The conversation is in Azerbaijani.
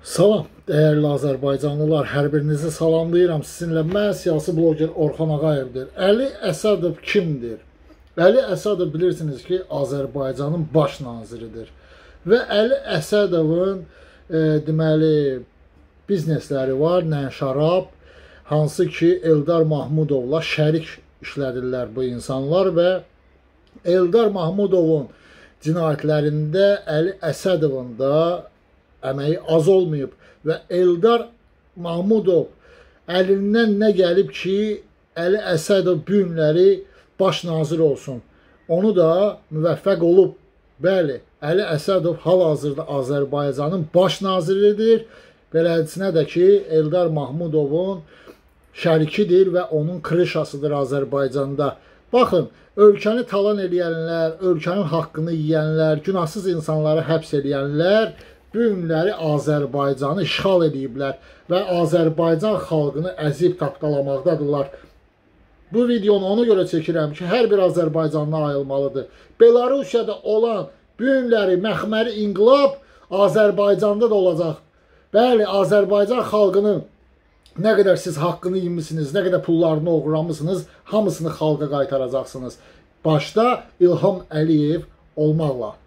Salam, dəyərli Azərbaycanlılar, hər birinizi salamlayıram. Sizinlə mən siyasi bloger Orxan Ağayevdir. Əli Əsədov kimdir? Əli Əsədov bilirsiniz ki, Azərbaycanın baş naziridir. Və Əli Əsədovun e, deməli biznesləri var, Nənşarab, hansı ki Eldar Mahmudovla şərik işlədirlər bu insanlar və Eldar Mahmudovun cinayətlərində Əli Əsədovun da əməyi az olmayıb və Eldar Mahmudov əlindən nə gəlib ki, Əli Əsədov bu günləri baş nazir olsun. Onu da müvəffəq olub. Bəli, Əli Əsədov hal-hazırda Azərbaycanın baş naziridir. Beləsinə də ki, Eldar Mahmudovun şərikidir və onun krişasıdır Azərbaycanda. Baxın, ölkəni talan edənlər, ölkənin haqqını yeyənlər, günahsız insanları həbs edənlər bu günləri Azərbaycanı işğal ediblər və Azərbaycan xalqını əzib tapdalamaqdadırlar. Bu videonu ona görə çəkirəm ki, hər bir Azərbaycanlı ayılmalıdır. Belarusiyada olan bu günləri məxməri inqilab Azərbaycanda da olacaq. Bəli, Azərbaycan xalqının nə qədər siz haqqını yemisiniz, nə qədər pullarını oğurlamısınız, hamısını xalqa qaytaracaqsınız. Başda İlham Əliyev olmaqla.